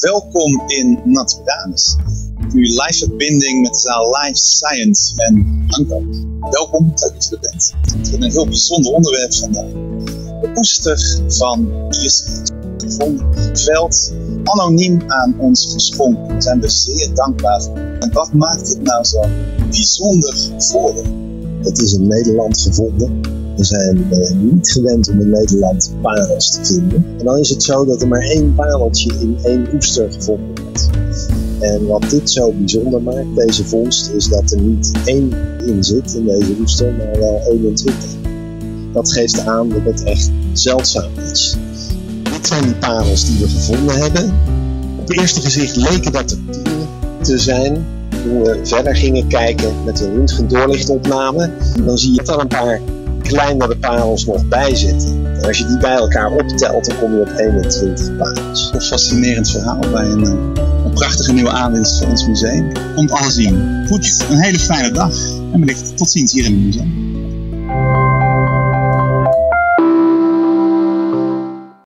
Welkom in Naturalis. Nu live verbinding met zaal Life Science en Anko. Welkom, dat je er bent. Is een heel bijzonder onderwerp vandaag. De oester van Iersel. Gevonden veld, anoniem aan ons geschonken. Daar zijn we zeer dankbaar voor. En wat maakt het nou zo bijzonder voor Het is in Nederland gevonden. We zijn eh, niet gewend om in Nederland parels te vinden. En dan is het zo dat er maar één pareltje in één oester gevonden wordt. En wat dit zo bijzonder maakt, deze vondst, is dat er niet één in zit in deze oester, maar wel 21. Dat geeft aan dat het echt zeldzaam is. Dit zijn die parels die we gevonden hebben. Op het eerste gezicht leken dat er tien te zijn. Toen we verder gingen kijken met een röntgendoorlichtopname, dan zie je dat er een paar kleinere parels nog bij zitten. En als je die bij elkaar optelt, dan kom je op 21 parels. Een fascinerend verhaal bij een, eh, een prachtige nieuwe aanwinst van ons museum. Komt alles zien. Goed, een hele fijne dag en wellicht tot ziens hier in het museum.